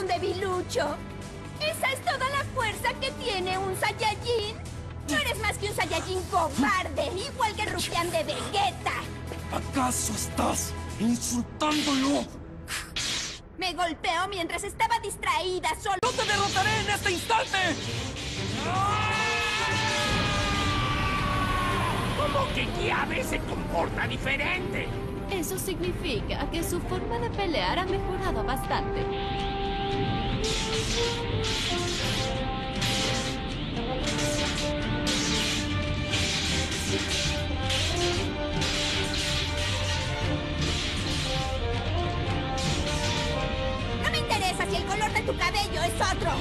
un debilucho. ¿Esa es toda la fuerza que tiene un Saiyajin? No eres más que un Saiyajin cobarde, igual que el rufián de Vegeta. ¿Acaso estás insultándolo? Me golpeó mientras estaba distraída, solo... ¡No te derrotaré en este instante! Como que Kiabe se comporta diferente. Eso significa que su forma de pelear ha mejorado bastante. No me interesa si el color de tu cabello es otro.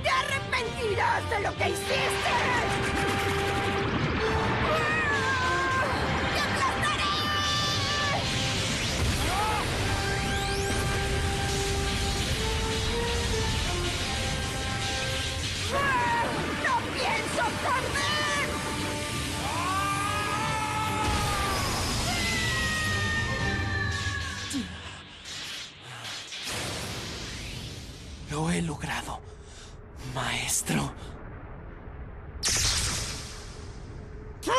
¡Te arrepentirás de lo que hiciste! Lo he logrado, maestro. ¿Qué?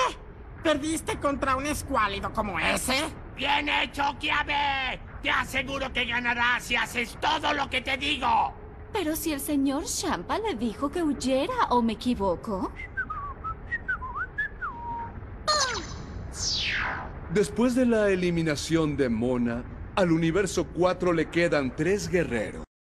¿Perdiste contra un escuálido como ese? ¡Bien hecho, Kiabe! Te aseguro que ganarás si haces todo lo que te digo. Pero si el señor Champa le dijo que huyera, ¿o me equivoco? Después de la eliminación de Mona, al universo 4 le quedan tres guerreros.